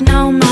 No more.